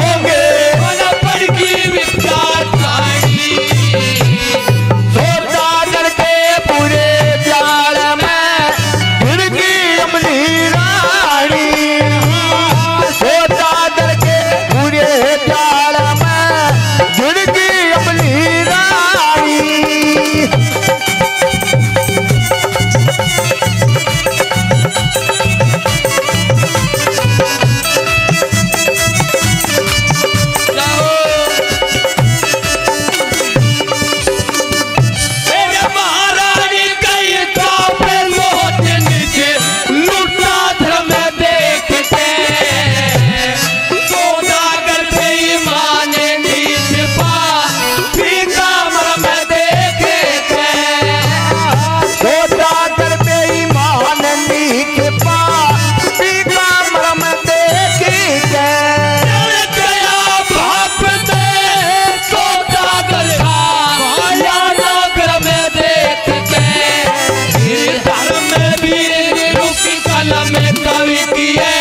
홍계 कलम कवि है।